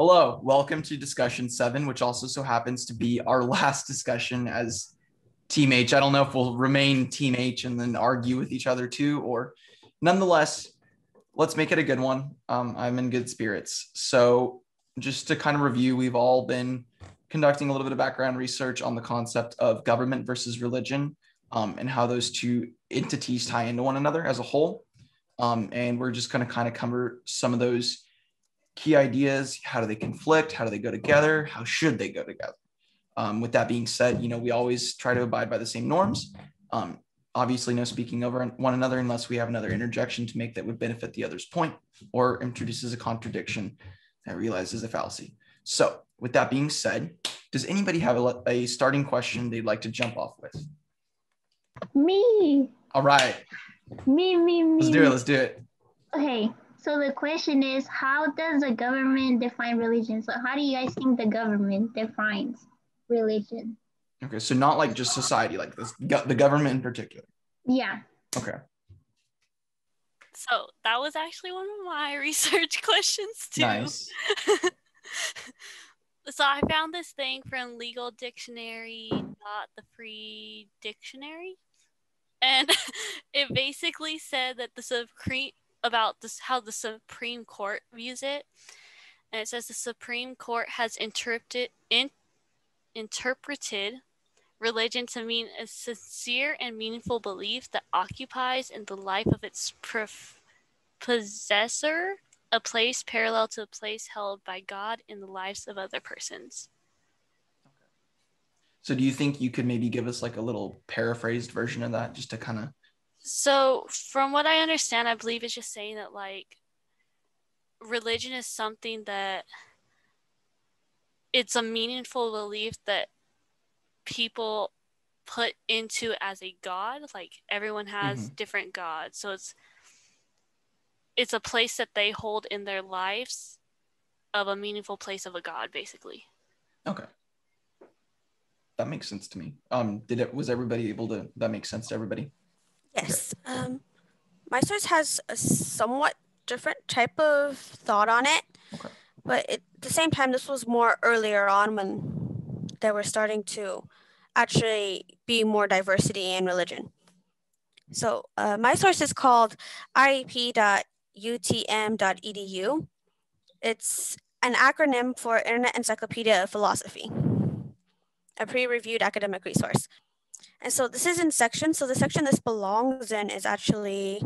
Hello, welcome to discussion seven, which also so happens to be our last discussion as Team H. I don't know if we'll remain Team H and then argue with each other too, or nonetheless, let's make it a good one. Um, I'm in good spirits. So, just to kind of review, we've all been conducting a little bit of background research on the concept of government versus religion um, and how those two entities tie into one another as a whole. Um, and we're just going to kind of cover some of those key ideas. How do they conflict? How do they go together? How should they go together? Um, with that being said, you know, we always try to abide by the same norms. Um, obviously, no speaking over one another unless we have another interjection to make that would benefit the other's point or introduces a contradiction that realizes a fallacy. So, with that being said, does anybody have a, a starting question they'd like to jump off with? Me. All right. Me, me, me. Let's do it. Let's do it. Okay. So the question is, how does the government define religion? So how do you guys think the government defines religion? Okay. So not like just society, like this, the government in particular. Yeah. Okay. So that was actually one of my research questions too. Nice. so I found this thing from Legal Dictionary, not the Free Dictionary, and it basically said that the Supreme about this how the Supreme Court views it, and it says the Supreme Court has interpreted in, interpreted religion to mean a sincere and meaningful belief that occupies in the life of its prof- possessor a place parallel to a place held by God in the lives of other persons. So do you think you could maybe give us like a little paraphrased version of that just to kind of So from what I understand, I believe it's just saying that like religion is something that it's a meaningful belief that people put into as a god like everyone has Mhm. different gods so it's it's a place that they hold in their lives of a meaningful place of a god basically Okay. That makes sense to me. Um, did it was everybody able to that makes sense to everybody? Yes. Um, my source has a somewhat different type of thought on it. Okay. But at the same time, this was more earlier on when they were starting to actually be more diversity in religion. So uh, my source is called iep.utm.edu. It's an acronym for Internet Encyclopedia of Philosophy, a pre-reviewed academic resource. And so this is in section. So the section this belongs in is actually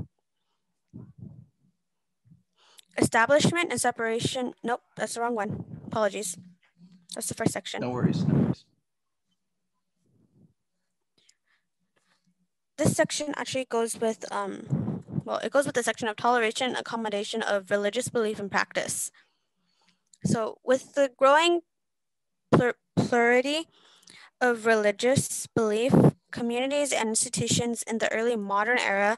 establishment and separation. Nope, that's the wrong one. Apologies. That's the first section. No worries. No worries. This section actually goes with, um, well, it goes with the section of toleration and accommodation of religious belief and practice. So with the growing plur- plurality of religious belief, communities and institutions in the early modern era,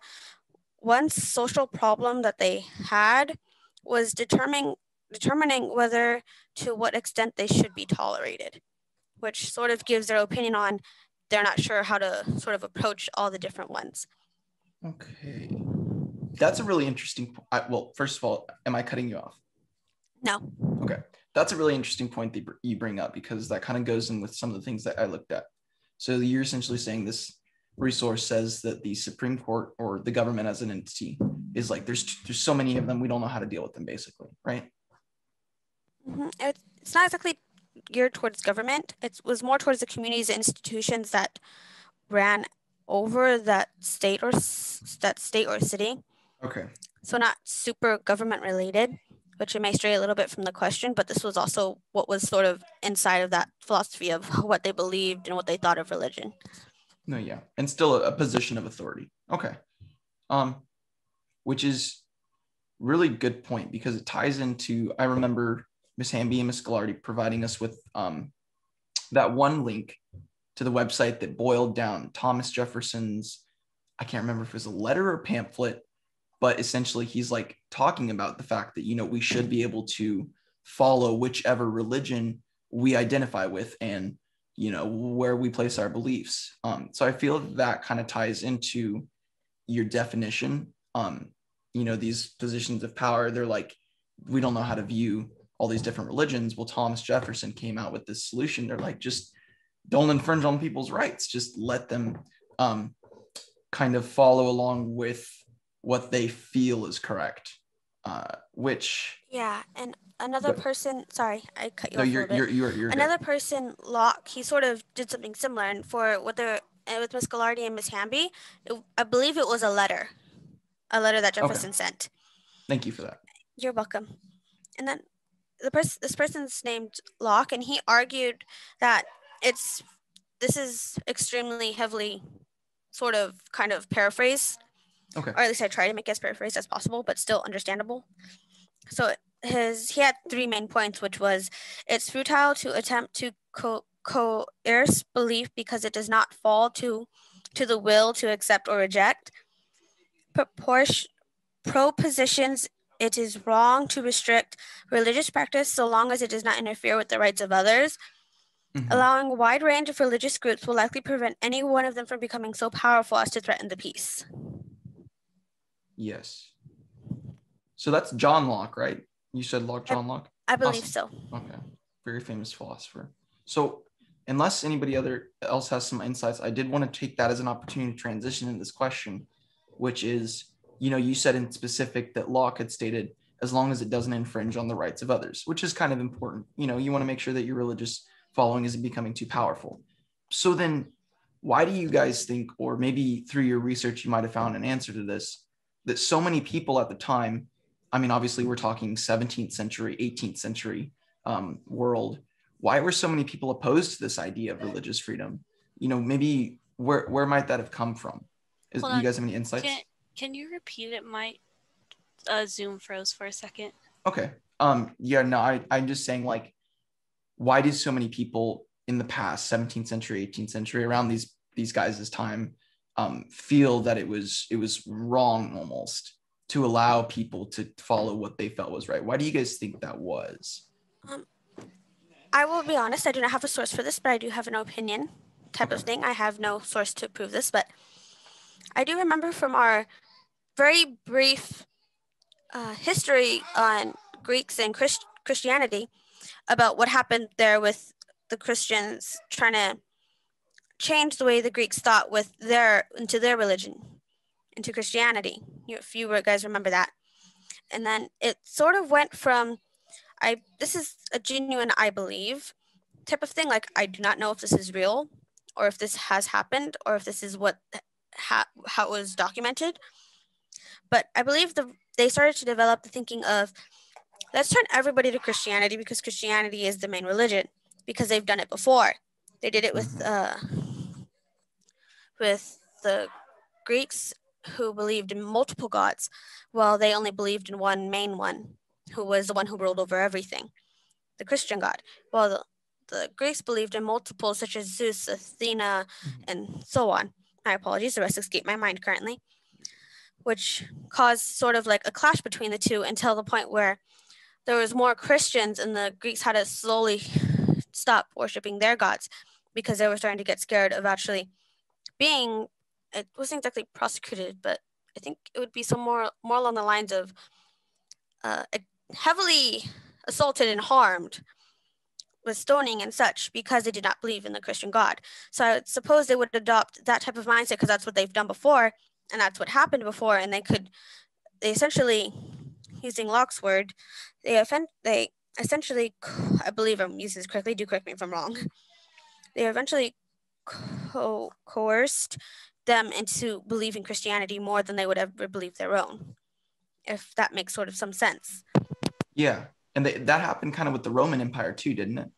one social problem that they had was determining determining whether to what extent they should be tolerated, which sort of gives their opinion on they're not sure how to sort of approach all the different ones. Okay. That's a really interesting I, well, first of all, am I cutting you off? No. Okay. That's a really interesting point that you bring up because that kind of goes in with some of the things that I looked at. So you're essentially saying this resource says that the Supreme Court or the government as an entity is like there's there's so many of them we don't know how to deal with them basically, right? Mhm. It's not exactly geared towards government. It was more towards the communities and institutions that ran over that state or that state or city. Okay. So not super government related, which it may stray a little bit from the question, but this was also what was sort of inside of that philosophy of what they believed and what they thought of religion. No, yeah. And still a, position of authority. Okay. Um, which is really good point because it ties into I remember Miss Hamby and Miss Gallardi providing us with um that one link to the website that boiled down Thomas Jefferson's I can't remember if it was a letter or pamphlet, but essentially he's like talking about the fact that you know we should be able to follow whichever religion we identify with and you know where we place our beliefs um, so i feel that kind of ties into your definition um, you know these positions of power they're like we don't know how to view all these different religions. Well, Thomas Jefferson came out with this solution. They're like, just don't infringe on people's rights. Just let them um, kind of follow along with what they feel is correct. Uh, which yeah, and another person. Sorry, I cut you no, off. you're, you're you're you're another good. person, Locke. He sort of did something similar, and for what they're uh, with Miss Gallardi and Miss Hamby, it, I believe it was a letter, a letter that Okay. Jefferson sent. Thank you for that. You're welcome. And then the person, this person's named Locke, and he argued that it's this is extremely heavily, sort of, kind of paraphrased, Okay. or at least I try to make it as paraphrased as possible, but still understandable. So his he had three main points, which was it's futile to attempt to co- coerce belief because it does not fall to to the will to accept or reject. Proportion propositions it is wrong to restrict religious practice so long as it does not interfere with the rights of others. Mhm. Allowing a wide range of religious groups will likely prevent any one of them from becoming so powerful as to threaten the peace. Yes. So that's John Locke, right? You said Locke, John Locke. I believe Awesome. so. Okay. Very famous philosopher. So, unless anybody other else has some insights, I did want to take that as an opportunity to transition in this question, which is, you know, you said in specific that Locke had stated as long as it doesn't infringe on the rights of others, which is kind of important. You know, you want to make sure that your religious following isn't becoming too powerful. So then, why do you guys think, or maybe through your research, you might have found an answer to this, that so many people at the time, I mean, obviously we're talking 17th century, 18th century um, world, why were so many people opposed to this idea of religious freedom? You know, maybe where where might that have come from? Is, do you guys have any insights? Can can you repeat it? My uh, Zoom froze for a second. Okay. Um, yeah, no, I, I'm just saying, like, why did so many people in the past, 17th century, 18th century, around these these guys' time, um, feel that it was it was wrong almost to allow people to follow what they felt was right? Why do you guys think that was? Um, I will be honest, I do not have a source for this, but I do have an opinion type of thing. I have no source to prove this, but I do remember from our very brief uh, history on Greeks and Christ- Christianity about what happened there with the Christians trying to change the way the Greeks thought with their into their religion, into Christianity. You, if you guys remember that, and then it sort of went from I this is a genuine I believe type of thing. Like I do not know if this is real or if this has happened or if this is what ha- how it was documented. But I believe the they started to develop the thinking of let's turn everybody to Christianity because Christianity is the main religion because they've done it before. They did it with uh, with the Greeks who believed in multiple gods, while they only believed in one main one who was the one who ruled over everything, the Christian God. Well, the, the Greeks believed in multiples such as Zeus, Athena, mm-hmm. and so on. My apologies, the rest escape my mind currently, which caused sort of like a clash between the two until the point where there was more Christians and the Greeks had to slowly stop worshiping their gods because they were starting to get scared of actually being, it wasn't exactly prosecuted, but I think it would be some more, more along the lines of uh, heavily assaulted and harmed with stoning and such because they did not believe in the Christian God. So I suppose they would adopt that type of mindset because that's what they've done before and that's what happened before. And they could, they essentially, using Locke's word, they offend, they essentially, I believe I'm using this correctly, do correct me if I'm wrong. They eventually co- coerced them into believing Christianity more than they would ever believe their own, if that makes sort of some sense. Yeah, and they, that happened kind of with the Roman Empire too, didn't it?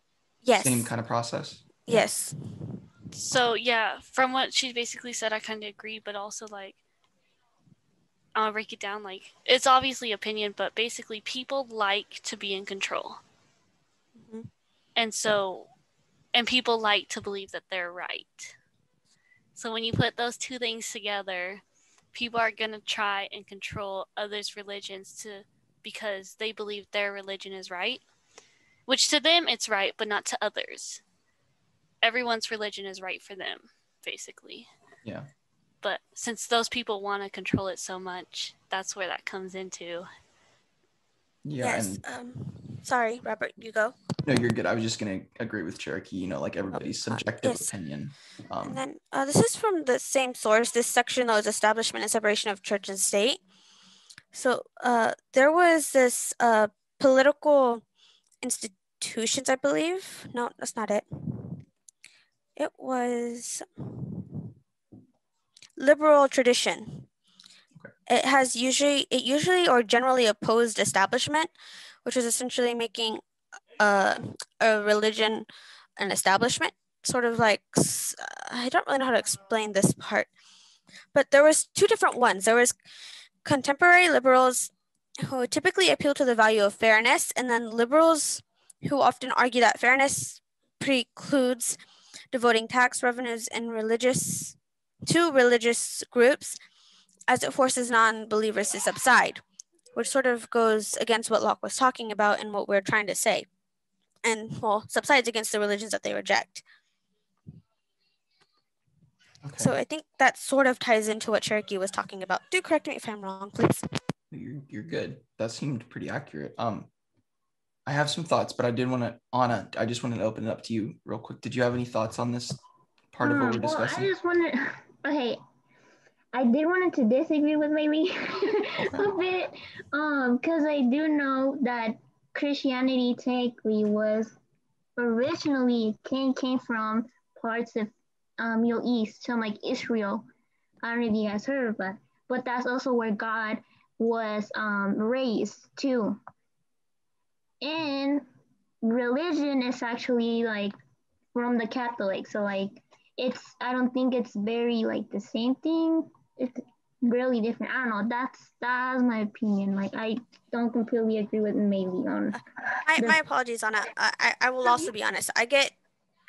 Yes. Same kind of process. Yes. So yeah, from what she basically said, I kind of agree, but also like, I'll break it down. Like, it's obviously opinion, but basically, people like to be in control, Mhm. and so, and people like to believe that they're right. So when you put those two things together, people are gonna try and control others' religions to because they believe their religion is right, which to them it's right, but not to others everyone's religion is right for them, basically. Yeah. But since those people want to control it so much, that's where that comes into. Yeah, yes. and Um, sorry, Robert, you go. No, you're good. I was just gonna agree with Cherokee. You know, like everybody's subjective yes. opinion. Um, And then uh, this is from the same source. This section though is establishment and separation of church and state. So uh, there was this uh, political institutions, I believe. No, that's not it. It was liberal tradition. It has usually, it usually or generally opposed establishment, which is essentially making uh, a religion an establishment sort of like I don't really know how to explain this part, but there was two different ones. There was contemporary liberals who typically appeal to the value of fairness, and then liberals who often argue that fairness precludes devoting tax revenues and religious to religious groups as it forces non-believers to subside, which sort of goes against what Locke was talking about and what we're trying to say. And well, subsides against the religions that they reject. okay. So I think that sort of ties into what Cherokee was talking about. Do correct me if I'm wrong, please. You're, you're good. That seemed pretty accurate. Um, I have some thoughts, but I did want to, Ana, I just wanted to open it up to you real quick. Did you have any thoughts on this part of what we're Um, well, discussing? I just wanted, okay, I did wanted to disagree with maybe a bit, um, because I do know that Christianity technically was originally came came from parts of um Middle East, so like Israel. I don't know if you guys heard of that, but that's also where God was um raised too. And religion is actually like from the Catholic, so like it's I don't think it's very like the same thing. Really different. I don't know. That's that's my opinion. Like I don't completely agree with Mayly on. My, The- my apologies, Ana. I, I, I will also be honest. I get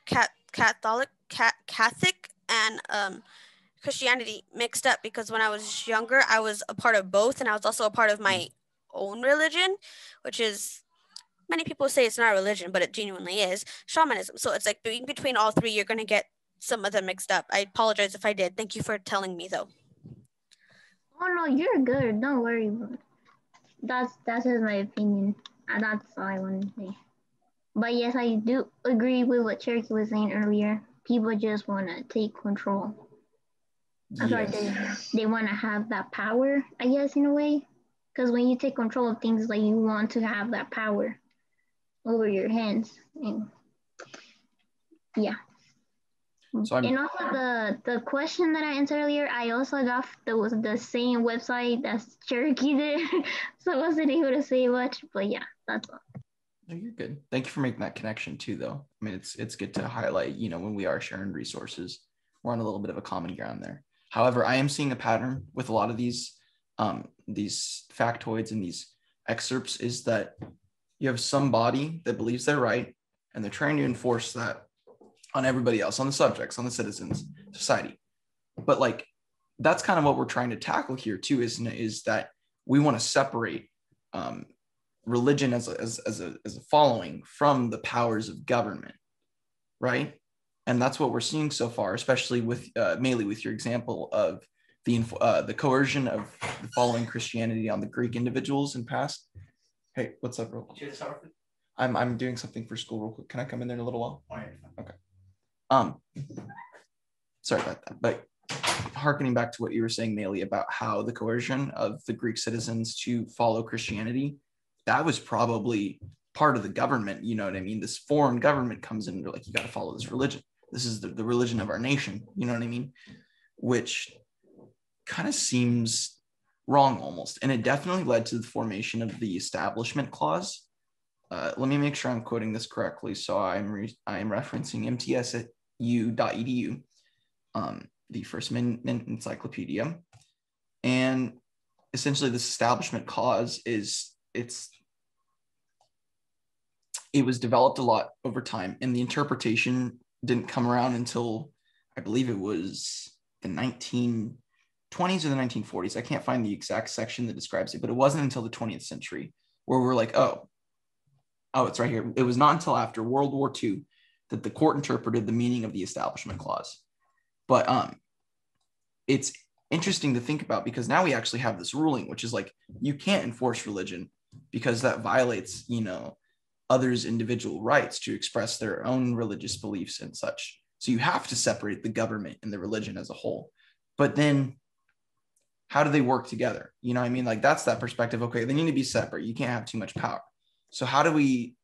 cat, Catholic, cat, Catholic and um, Christianity mixed up because when I was younger, I was a part of both, and I was also a part of my own religion, which is many people say it's not a religion, but it genuinely is shamanism. So it's like being between all three, you're gonna get some of them mixed up. I apologize if I did. Thank you for telling me though. Oh no, you're good. Don't worry. About. That's that's just my opinion. And that's all I want to say. But yes, I do agree with what Cherokee was saying earlier. People just want to take control. I'm sorry, Yes. they, they want to have that power, I guess, in a way. Because when you take control of things, like you want to have that power over your hands. And yeah. So I'm- and also the the question that I answered earlier, I also got the was the same website as Cherokee did, so I wasn't able to say much. But yeah, that's all. No, you're good. Thank you for making that connection too, though. I mean, it's it's good to highlight, you know, when we are sharing resources, we're on a little bit of a common ground there. However, I am seeing a pattern with a lot of these um, these factoids and these excerpts is that you have somebody that believes they're right, and they're trying to enforce that on everybody else, on the subjects, on the citizens, society. But like, that's kind of what we're trying to tackle here too, isn't it? Is that we want to separate um, religion as a, as, as, a, as a following from the powers of government, right? And that's what we're seeing so far, especially with uh, mainly with your example of the uh, the coercion of the following Christianity on the Greek individuals in past. Hey, what's up, real quick? I'm I'm doing something for school real quick. Can I come in there in a little while? Okay. Um, sorry about that, but harkening back to what you were saying, Mayly, about how the coercion of the Greek citizens to follow Christianity, that was probably part of the government. You know what I mean? This foreign government comes in and they're like, you got to follow this religion. This is the, the religion of our nation. You know what I mean? Which kind of seems wrong almost. And it definitely led to the formation of the establishment clause. Uh, let me make sure I'm quoting this correctly. So I'm re- I'm referencing mtsu.edu, um, the First Amendment Encyclopedia, and essentially this establishment clause is it's it was developed a lot over time, and the interpretation didn't come around until I believe it was the 1920s or the 1940s. I can't find the exact section that describes it, but it wasn't until the 20th century where we're like, oh, oh, it's right here. It was not until after World War II that the court interpreted the meaning of the Establishment Clause. But um, it's interesting to think about because now we actually have this ruling, which is like you can't enforce religion because that violates, you know, others' individual rights to express their own religious beliefs and such. So you have to separate the government and the religion as a whole. But then how do they work together? You know I mean? Like that's that perspective. Okay, they need to be separate. You can't have too much power. So how do we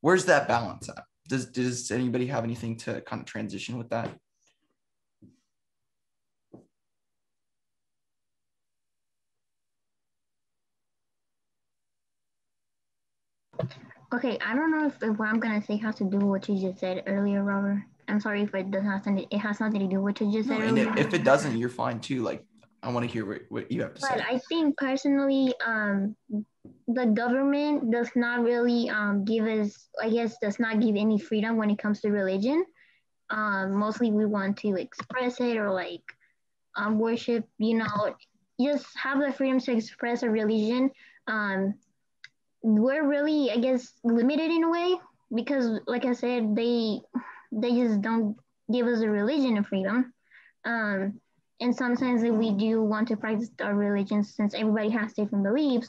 where's that balance at? Does does anybody have anything to kind of transition with that? Okay, I don't know if, if what I'm gonna say has to do with what you just said earlier, Robert. I'm sorry if it doesn't have something. It has nothing to do with what you just No, said and earlier. if it doesn't, you're fine too. Like I want to hear what, what you have to But say. I think personally, um, the government does not really um, give us, I guess, does not give any freedom when it comes to religion. Um, mostly we want to express it or like um, worship, you know, just have the freedom to express a religion. Um, we're really, I guess, limited in a way because, like I said, they they just don't give us a religion of freedom. Um, and sometimes if we do want to practice our religion since everybody has different beliefs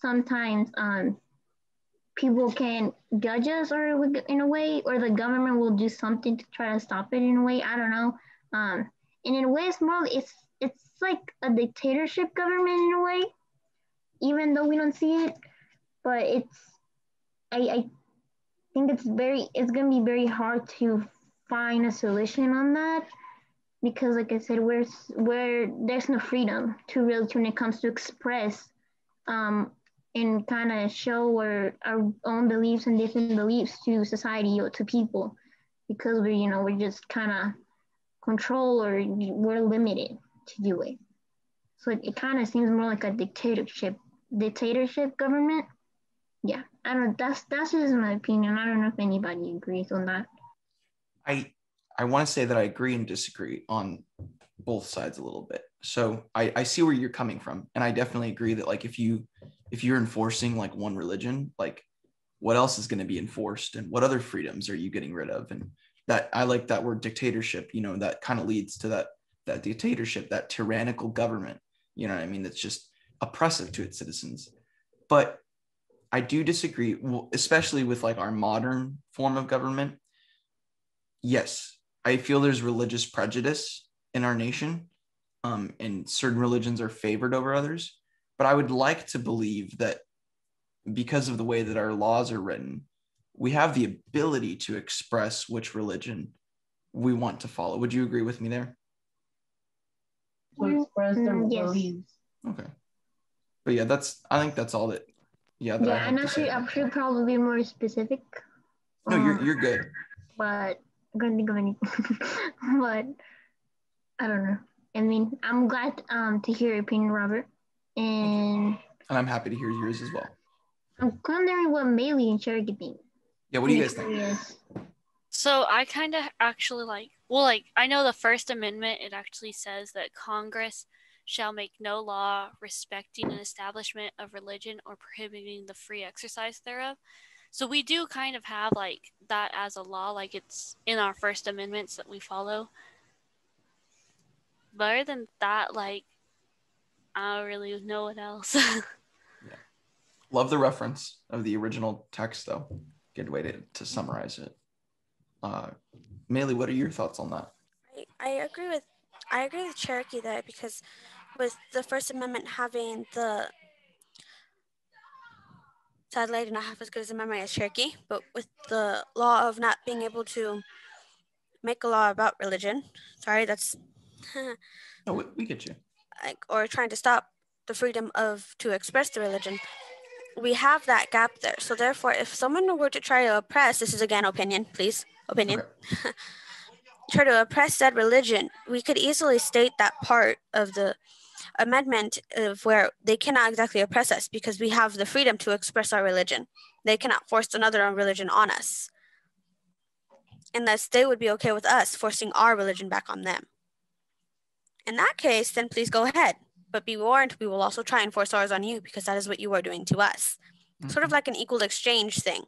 sometimes um, people can judge us or in a way or the government will do something to try to stop it in a way i don't know. Um, and in a way it's more it's it's like a dictatorship government in a way even though we don't see it. But it's i, I think it's very it's going to be very hard to find a solution on that because like I said, we're where there's no freedom to really when it comes to express um, and kind of show our, our own beliefs and different beliefs to society or to people because we're you know we're just kind of control or we're limited to do it. So it, it kind of seems more like a dictatorship dictatorship government. Yeah, I don't. That's that's just my opinion. I don't know if anybody agrees on that. I I want to say that I agree and disagree on both sides a little bit. So I, I see where you're coming from. And I definitely agree that like if you if you're enforcing like one religion, like what else is going to be enforced and what other freedoms are you getting rid of? And that I like that word dictatorship, you know, that kind of leads to that that dictatorship, that tyrannical government, you know what I mean? That's just oppressive to its citizens. But I do disagree, especially with like our modern form of government. Yes, I feel there's religious prejudice in our nation, um, and certain religions are favored over others. But I would like to believe that because of the way that our laws are written, we have the ability to express which religion we want to follow. Would you agree with me there? To express their Mm, yes. beliefs. Okay. But yeah, that's I think that's all that yeah, that I Yeah, have and I to say should, I about should probably be more specific. No, you're Um, you're good. but I'm gonna think of any. but I don't know. I mean, I'm glad um to hear your opinion, Robert. And And I'm happy to hear yours as well. I'm wondering what Mayly and Cherokee think. Yeah, what do you guys think? So I kind of actually like, well, like I know the First Amendment, it actually says that Congress shall make no law respecting an establishment of religion or prohibiting the free exercise thereof. So we do kind of have like that as a law, like it's in our First Amendments that we follow. But other than that, like, I don't really know what else. Yeah. Love the reference of the original text though. Good way to, to summarize it. Uh Mayly, what are your thoughts on that? I, I agree with I agree with Cherokee there because with the First Amendment having the sadly I do not have as good as a memory as Cherokee, but with the law of not being able to make a law about religion, sorry, that's No, we, we get you. like or trying to stop the freedom of to express the religion we have that gap there so therefore if someone were to try to oppress this is again opinion please opinion Okay. try to oppress said religion we could easily state that part of the amendment of where they cannot exactly oppress us because we have the freedom to express our religion they cannot force another religion on us unless they would be okay with us forcing our religion back on them in that case, then please go ahead. But be warned, we will also try and force ours on you because that is what you are doing to us. Sort of Mhm. like an equal exchange thing.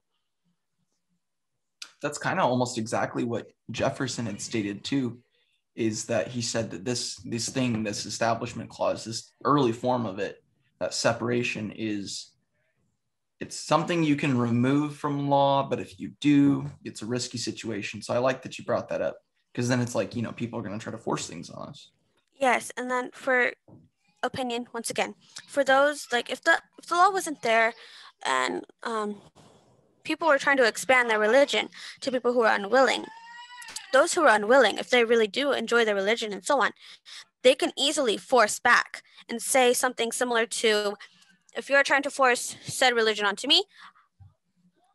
That's kind of almost exactly what Jefferson had stated too, is that he said that this this thing, this establishment clause, this early form of it, that separation is it's something you can remove from law, but if you do, it's a risky situation. So I like that you brought that up because then it's like, you know, people are going to try to force things on us. Yes, and then for opinion, once again, for those like if the if the law wasn't there, and um, people were trying to expand their religion to people who are unwilling, those who are unwilling, if they really do enjoy their religion and so on, they can easily force back and say something similar to, if you're trying to force said religion onto me,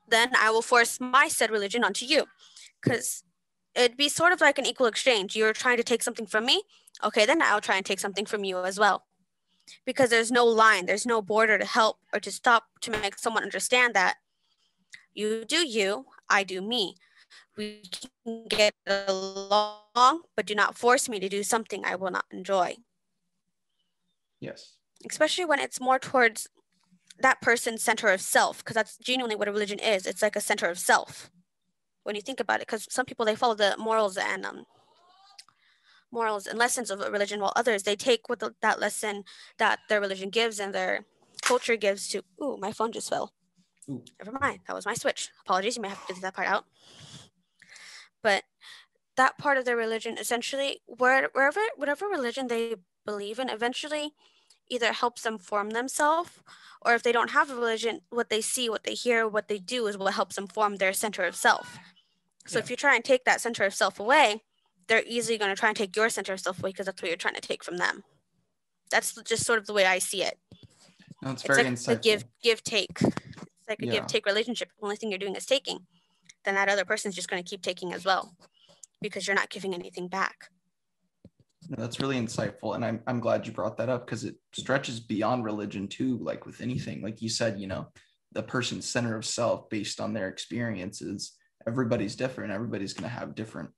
then I will force my said religion onto you, because it'd be sort of like an equal exchange. You're trying to take something from me. Okay, then I'll try and take something from you as well. Because there's no line, there's no border to help or to stop to make someone understand that you do you, I do me. We can get along, but do not force me to do something I will not enjoy. Yes. Especially when it's more towards that person's center of self, because that's genuinely what a religion is. It's like a center of self when you think about it, because some people they follow the morals and um, morals and lessons of a religion, while others they take what the, that lesson that their religion gives and their culture gives to. Ooh, my phone just fell. Ooh. Never mind, that was my switch. Apologies, you may have to edit that part out. But that part of their religion, essentially, where, wherever whatever religion they believe in, eventually either helps them form themselves or if they don't have a religion what they see what they hear what they do is what helps them form their center of self so Yeah. if you try and take that center of self away they're easily going to try and take your center of self away because that's what you're trying to take from them that's just sort of the way i see it No, it's it's very like insightful. a give give take it's like a Yeah. give take relationship the only thing you're doing is taking then that other person's just going to keep taking as well because you're not giving anything back No, that's really insightful. And I'm, I'm glad you brought that up because it stretches beyond religion too, like with anything. Like you said, you know, the person's center of self based on their experiences. Everybody's different. Everybody's going to have different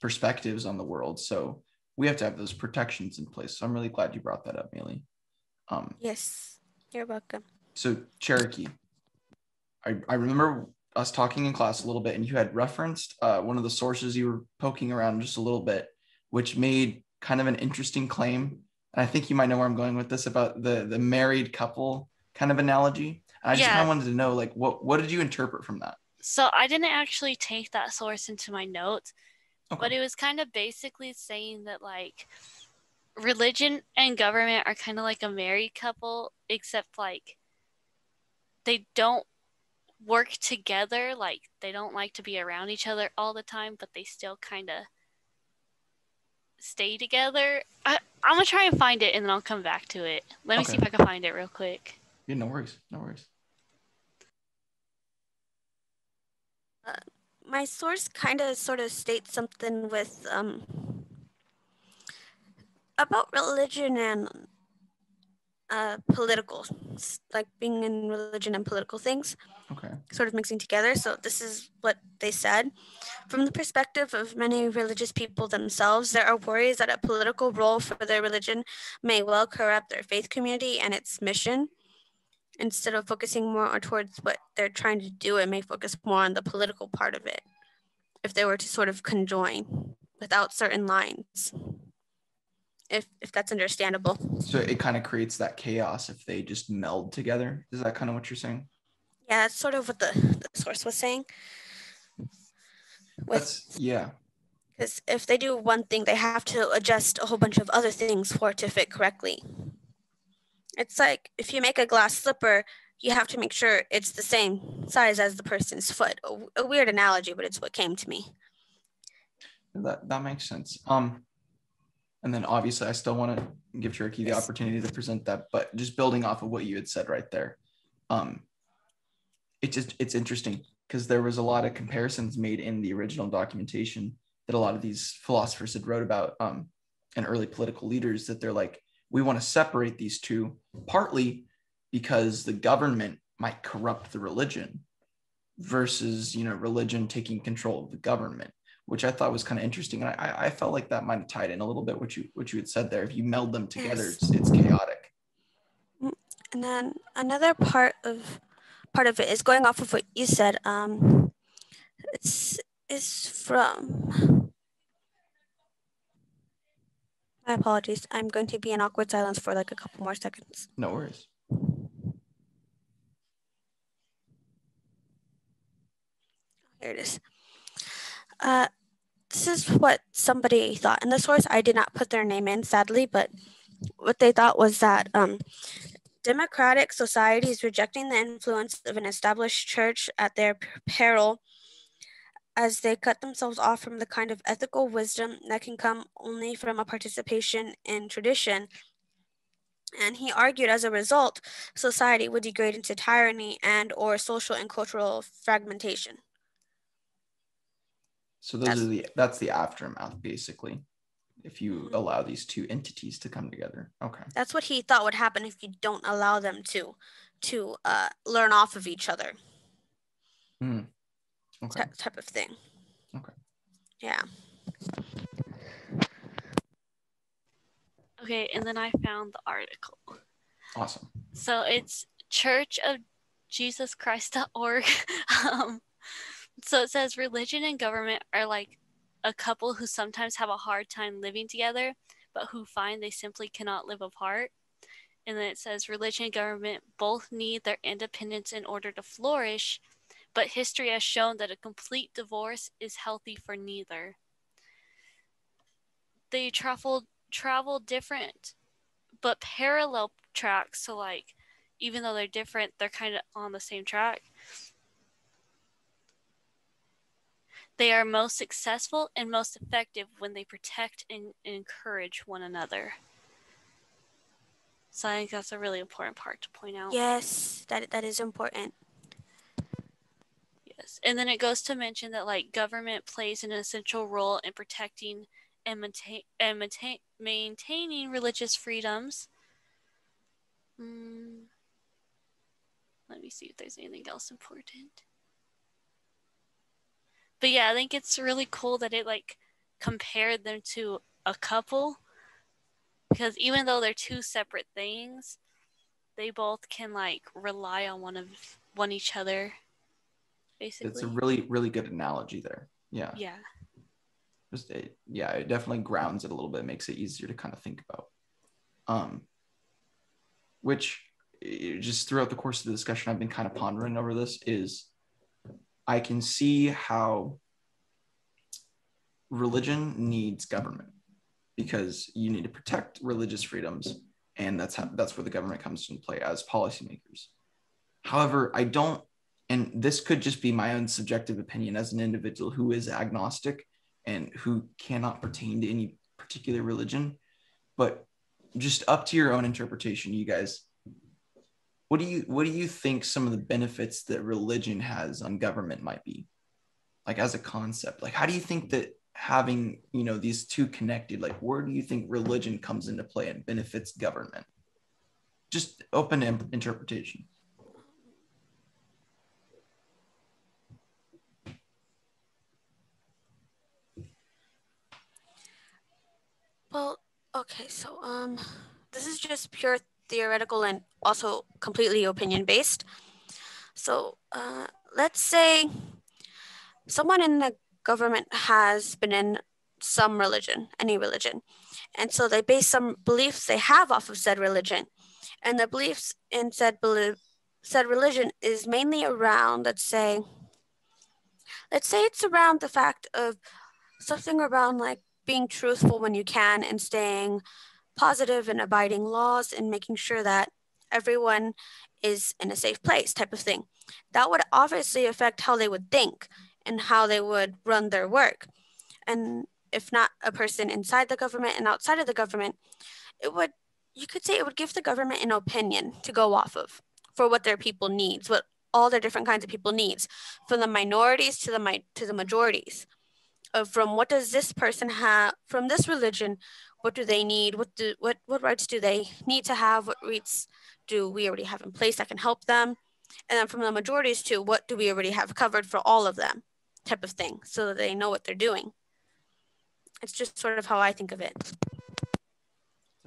perspectives on the world. So we have to have those protections in place. So I'm really glad you brought that up, Mayly. Um, yes you're welcome so Cherokee, I, I remember us talking in class a little bit and you had referenced uh, one of the sources you were poking around just a little bit, which made kind of an interesting claim. And I think you might know where I'm going with this about the the married couple kind of analogy. And I just Yeah. kind of wanted to know, like, what what did you interpret from that? So I didn't actually take that source into my notes, but it was kind of basically saying that like religion and government are kind of like a married couple, except like they don't work together. Like they don't like to be around each other all the time, but they still kind of stay together. I, I'm gonna try and find it and then I'll come back to it. Let me see if I can find it real quick. Yeah, no worries, no worries. my source kind of sort of states something with um about religion and uh political s- like being in religion and political things Okay. sort of mixing together so this is what they said from the perspective of many religious people themselves there are worries that a political role for their religion may well corrupt their faith community and its mission instead of focusing more towards what they're trying to do it may focus more on the political part of it if they were to sort of conjoin without certain lines if if that's understandable So it kind of creates that chaos if they just meld together. Is that kind of what you're saying? Yeah that's sort of what the, the source was saying. With That's yeah. because if they do one thing they have to adjust a whole bunch of other things for it to fit correctly. It's like if you make a glass slipper you have to make sure it's the same size as the person's foot. A, a weird analogy but it's what came to me. That that makes sense. Um, and then obviously I still want to give Cherokee the opportunity to present that, but just building off of what you had said right there, um, it just it's interesting because there was a lot of comparisons made in the original documentation that a lot of these philosophers had wrote about, um, and early political leaders that they're like, we want to separate these two, partly because the government might corrupt the religion versus you know religion taking control of the government which I thought was kind of interesting. And I, I felt like that might have tied in a little bit what you what you had said there. If you meld them together, Yes. it's, it's chaotic. and then another part of part of it is going off of what you said. Um, it's, it's from, my apologies. I'm going to be in awkward silence for like a couple more seconds. No worries. There it is. Uh, this is what somebody thought. in the source, I did not put their name in, sadly, but what they thought was that um, democratic societies rejecting the influence of an established church at their peril as they cut themselves off from the kind of ethical wisdom that can come only from a participation in tradition. And he argued as a result, society would degrade into tyranny and or social and cultural fragmentation. So those That's- are the that's the aftermath basically. If you Mhm. allow these two entities to come together. Okay. That's what he thought would happen if you don't allow them to to uh, learn off of each other, Hmm. Okay. ty- type of thing. Okay. Yeah. Okay, and then I found the article. Awesome. So it's Church of Jesus Christ.org. um, so it says religion and government are like a couple who sometimes have a hard time living together, but who find they simply cannot live apart. And then it says religion and government both need their independence in order to flourish, but history has shown that a complete divorce is healthy for neither. They traveled travel different but parallel tracks. So like even though they're different, they're kind of on the same track. They are most successful and most effective when they protect and encourage one another. So I think that's a really important part to point out. Yes, that that is important. Yes. And then it goes to mention that like government plays an essential role in protecting and maintain and maintain, maintaining religious freedoms. Mm. Let me see if there's anything else important. But yeah, I think it's really cool that it like compared them to a couple because even though they're two separate things, they both can like rely on one of one each other basically. It's a really really good analogy there. Yeah. yeah. Just it, yeah, it definitely grounds it a little bit, makes it easier to kind of think about. Um, which just throughout the course of the discussion, I've been kind of pondering over this is I can see how religion needs government because you need to protect religious freedoms, and that's how that's where the government comes into play as policymakers. However, I don't, and this could just be my own subjective opinion as an individual who is agnostic and who cannot pertain to any particular religion, but just up to your own interpretation, you guys. What do you what do you think some of the benefits that religion has on government might be? Like as a concept, like how do you think that having you know these two connected, like where do you think religion comes into play and benefits government? Just open interpretation. Well, okay, so um, this is just pure theoretical and also completely opinion based. So uh, let's say someone in the government has been in some religion, any religion, and so they base some beliefs they have off of said religion, and the beliefs in said belief, said religion is mainly around, let's say, let's say it's around the fact of something around like being truthful when you can and staying positive and abiding laws and making sure that everyone is in a safe place type of thing. That would obviously affect how they would think and how they would run their work. And if not a person inside the government and outside of the government it would you could say it would give the government an opinion to go off of for what their people needs what all their different kinds of people needs from the minorities to the mi- to the majorities. Of from what does this person have from this religion what do they need? What do what what rights do they need to have? What rights do we already have in place that can help them? And then from the majorities to what do we already have covered for all of them type of thing so that they know what they're doing? It's just sort of how i think of it. It's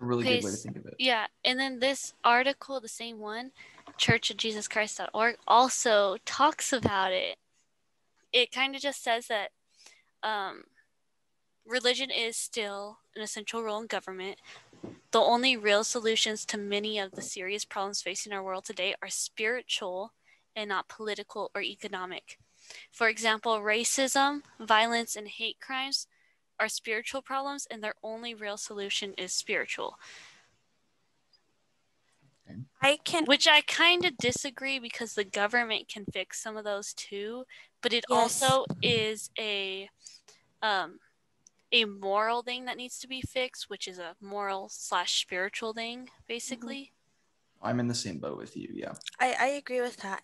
a really Okay, good way to think of it. Yeah, and then this article, the same one, churchofjesuschrist.org, also talks about it. It kind of just says that um, religion is still an essential role in government. The only real solutions to many of the serious problems facing our world today are spiritual and not political or economic. for example, racism, violence, and hate crimes are spiritual problems, and their only real solution is spiritual. I can Which I kind of disagree because the government can fix some of those too, but it Yes. also is a um a moral thing that needs to be fixed, which is a moral slash spiritual thing, mm-hmm. basically. I'm in the same boat with you. Yeah. I, I agree with that.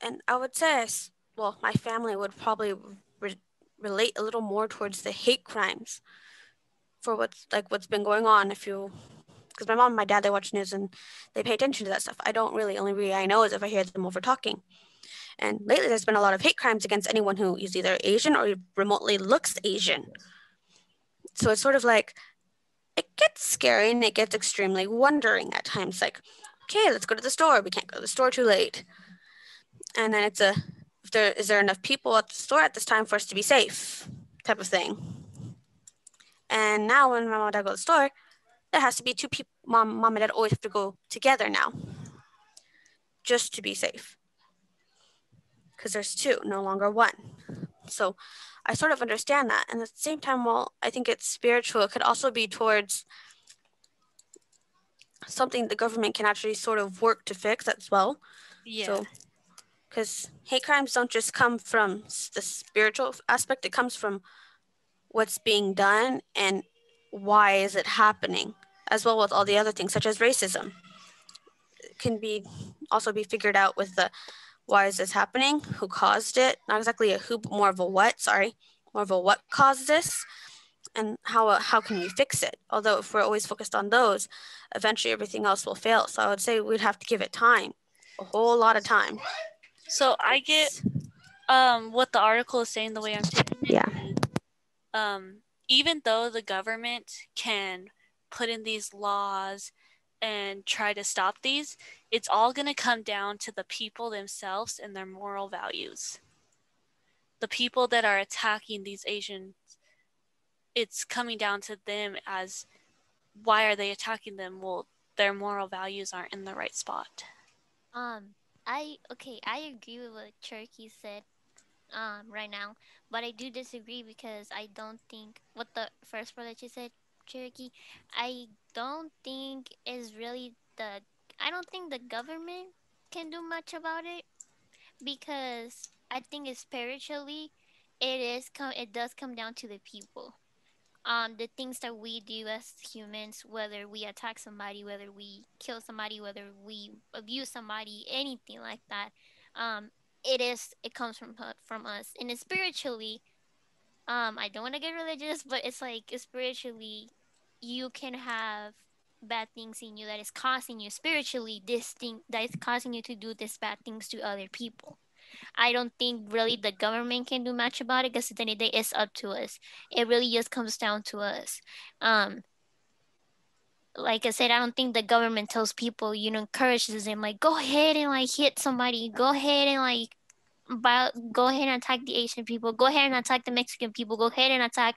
And I would say, well, my family would probably re- relate a little more towards the hate crimes for what's like what's been going on. If you, because my mom and my dad, they watch news and they pay attention to that stuff. I don't really, only way I know is if I hear them over talking. And lately, there's been a lot of hate crimes against anyone who is either Asian or remotely looks Asian. So it's sort of like, it gets scary and it gets extremely wondering at times. Like, okay, let's go to the store. We can't go to the store too late. And then it's a, if there is there enough people at the store at this time for us to be safe, type of thing. And now when my mom and dad go to the store, there has to be two people. Mom, mom and dad always have to go together now, just to be safe. Because there's two, no longer one. So I sort of understand that. And at the same time, while I think it's spiritual, it could also be towards something the government can actually sort of work to fix as well. Yeah. So, because hate crimes don't just come from the spiritual aspect, it comes from what's being done and why is it happening, as well with all the other things such as racism. It can be also be figured out with the why is this happening, who caused it, not exactly a who, but more of a what. Sorry, more of a what caused this, and how how can we fix it. Although if we're always focused on those, eventually everything else will fail. So I would say we'd have to give it time, a whole lot of time. so I get um what the article is saying the way I'm taking it. Yeah. Um even though the government can put in these laws and try to stop these, it's all going to come down to the people themselves and their moral values. The people that are attacking these Asians, it's coming down to them as why are they attacking them? Well, their moral values aren't in the right spot. Um, I okay, I agree with what Cherokee said, um, right now, but I do disagree because I don't think what the first part that you said, Cherokee, I don't think is really the. I don't think the government can do much about it because I think it's spiritually, it is come. It does come down to the people um the things that we do as humans whether we attack somebody whether we kill somebody whether we abuse somebody anything like that um it is it comes from from us and it's spiritually um i don't want to get religious but it's like spiritually you can have bad things in you that is causing you spiritually this thing that is causing you to do these bad things to other people. I don't think really the government can do much about it because at the end of the day it's up to us. It really just comes down to us. Um, like I said, I don't think the government tells people, you know, encourages them like go ahead and like hit somebody, go ahead and like buy, go ahead and attack the Asian people, go ahead and attack the Mexican people, go ahead and attack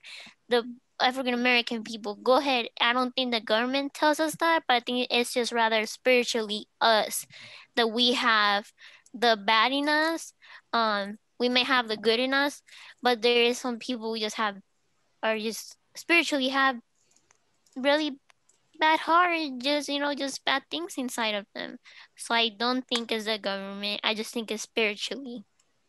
the African American people. Go ahead. I don't think the government tells us that, but I think it's just rather spiritually us that we have the bad in us. Um, we may have the good in us, but there is some people we just have are just spiritually have really bad heart just you know just bad things inside of them so i don't think it's the government i just think it's spiritually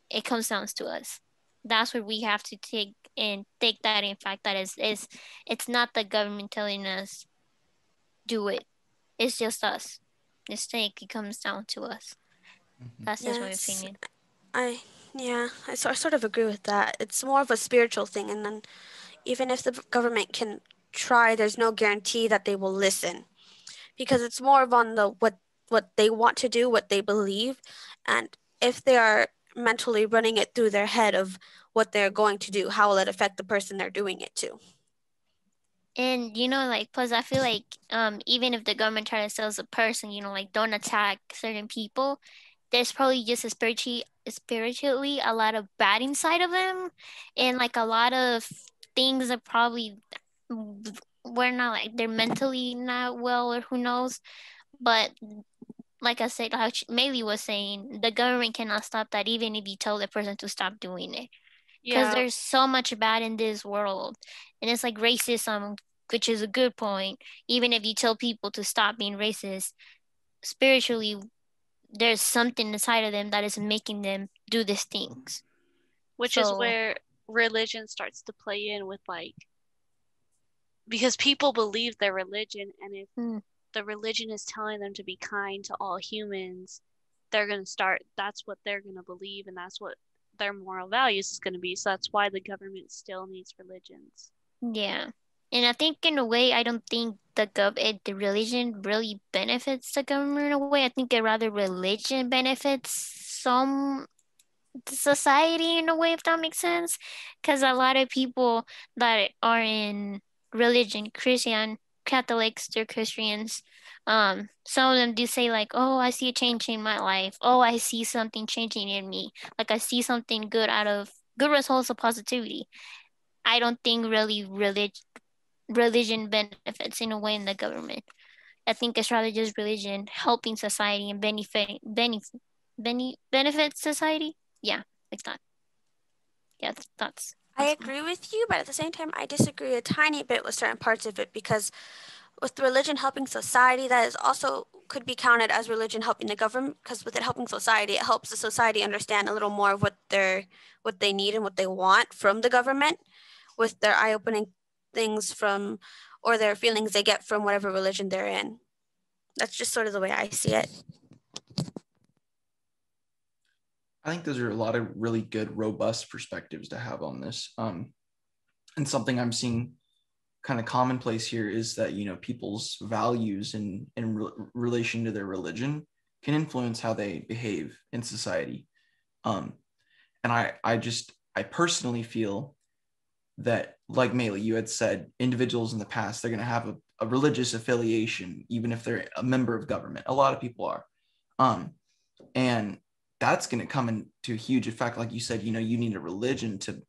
it comes down to us that's where we have to take and take that in fact that is is it's not the government telling us do it. It's just us. This thing it comes down to us. Mm-hmm. That's just my opinion. I yeah, I, so, I sort of agree with that. It's more of a spiritual thing, and then even if the government can try, there's no guarantee that they will listen, because it's more of on the what what they want to do, what they believe, and if they are mentally running it through their head of what they're going to do, how will it affect the person they're doing it to? And you know, like, plus I feel like um even if the government tries to tell us a person, you know, like don't attack certain people, there's probably just a spiritually spiritually a lot of bad inside of them, and like a lot of things that probably we're not like they're mentally not well or who knows, but like I said, like Mayly was saying, the government cannot stop that even if you tell the person to stop doing it. Because Yeah. there's so much bad in this world. And it's like racism, which is a good point. Even if you tell people to stop being racist, spiritually, there's something inside of them that is making them do these things. which is where religion starts to play in with like because people believe their religion and if Mm. the religion is telling them to be kind to all humans they're going to start that's what they're going to believe and that's what their moral values is going to be so that's why the government still needs religions Yeah. And I think in a way, I don't think the gov it, the religion really benefits the government in a way. I think it rather religion benefits some society in a way, if that makes sense. Because a lot of people that are in religion, Christian, Catholics, they're Christians. Um, some of them do say like, "Oh, I see a change in my life. Oh, I see something changing in me. Like I see something good out of good results of positivity." I don't think really relig- religion benefits in a way in the government. I think it's rather just religion helping society and benefiting benefit bene- benefit society. Yeah, like that. Yeah, th- that's I agree with you, but at the same time, I disagree a tiny bit with certain parts of it because with religion helping society, that is also could be counted as religion helping the government because with it helping society, it helps the society understand a little more of what they're what they need and what they want from the government with their eye-opening things from or their feelings they get from whatever religion they're in. That's just sort of the way I see it. I think those are a lot of really good, robust perspectives to have on this. Um, and something I'm seeing kind of commonplace here is that you know people's values in in re- relation to their religion can influence how they behave in society. Um, and I I just I personally feel that like Mayly, you had said, individuals in the past they're going to have a, a religious affiliation, even if they're a member of government. A lot of people are, um, and that's going to come into huge effect. Like you said, you know, you need a religion to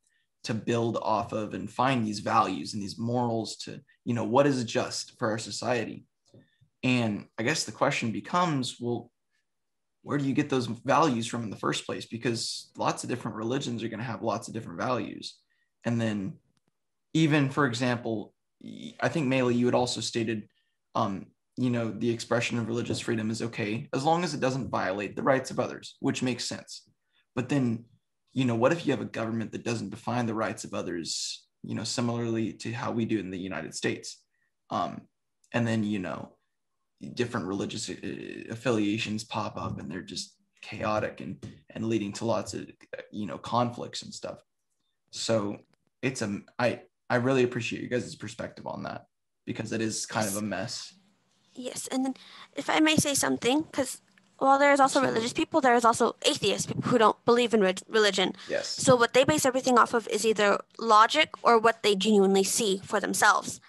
to build off of and find these values and these morals to, you know, what is just for our society. And I guess the question becomes, well, where do you get those values from in the first place? Because lots of different religions are going to have lots of different values. And then, even for example, i think Mayly, you had also stated, um, you know, the expression of religious freedom is okay as long as it doesn't violate the rights of others, which makes sense. But then, you know, what if you have a government that doesn't define the rights of others, you know, similarly to how we do in the United States? Um, and then, you know, different religious uh, affiliations pop up and they're just chaotic and and leading to lots of you know conflicts and stuff. So it's a i i really appreciate you guys' perspective on that because it is kind of a mess. Yes, and then if I may say something, because while there is also religious people, there is also atheist people who don't believe in re- religion. yes So what they base everything off of is either logic or what they genuinely see for themselves,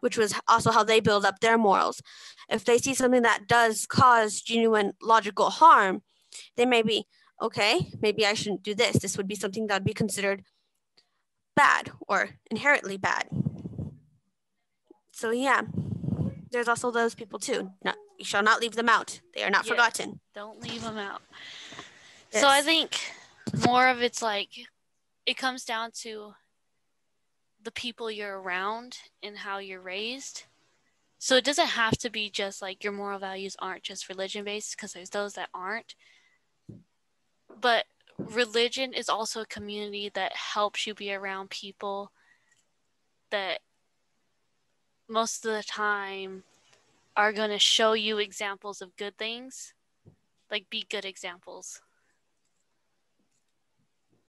which was also how they build up their morals. If they see something that does cause genuine logical harm, they may be, okay, maybe I shouldn't do this. This would be something that would be considered bad or inherently bad. So yeah, there's also those people too. Not, you shall not leave them out. They are not Yeah. forgotten. don't leave them out so i think more of it's like it comes down to the people you're around and how you're raised so it doesn't have to be just like your moral values aren't just religion based because there's those that aren't but religion is also a community that helps you be around people that most of the time are going to show you examples of good things like be good examples